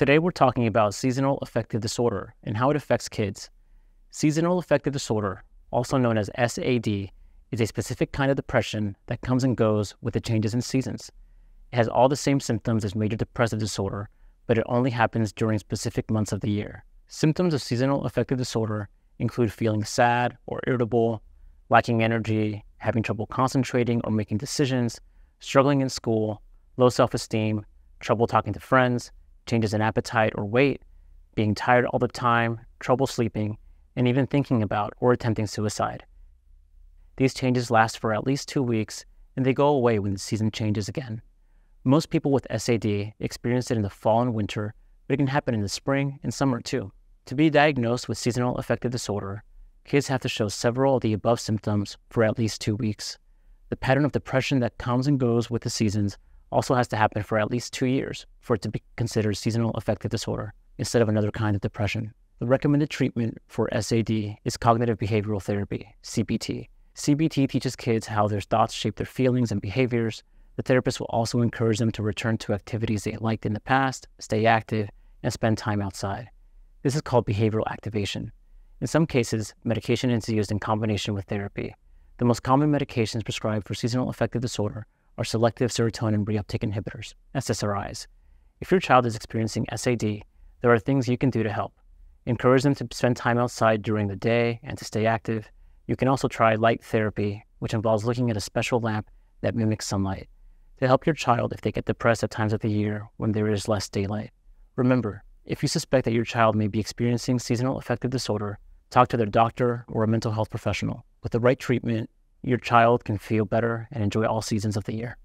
Today, we're talking about seasonal affective disorder and how it affects kids. Seasonal affective disorder, also known as SAD, is a specific kind of depression that comes and goes with the changes in seasons. It has all the same symptoms as major depressive disorder, but it only happens during specific months of the year. Symptoms of seasonal affective disorder include feeling sad or irritable, lacking energy, having trouble concentrating or making decisions, struggling in school, low self esteem, trouble talking to friends, changes in appetite or weight, being tired all the time, trouble sleeping, and even thinking about or attempting suicide. These changes last for at least two weeks and they go away when the season changes again. Most people with SAD experience it in the fall and winter, but it can happen in the spring and summer too. To be diagnosed with seasonal affective disorder, kids have to show several of the above symptoms for at least two weeks. The pattern of depression that comes and goes with the seasons also has to happen for at least two years for it to be considered seasonal affective disorder instead of another kind of depression. The recommended treatment for SAD is cognitive behavioral therapy, CBT. CBT teaches kids how their thoughts shape their feelings and behaviors. The therapist will also encourage them to return to activities they liked in the past, stay active, and spend time outside. This is called behavioral activation. In some cases, medication is used in combination with therapy. The most common medications prescribed for seasonal affective disorder are selective serotonin reuptake inhibitors, SSRIs. If your child is experiencing SAD, there are things you can do to help. Encourage them to spend time outside during the day and to stay active. You can also try light therapy, which involves looking at a special lamp that mimics sunlight, to help your child if they get depressed at times of the year when there is less daylight. Remember, if you suspect that your child may be experiencing seasonal affective disorder, talk to their doctor or a mental health professional. With the right treatment, your child can feel better and enjoy all seasons of the year.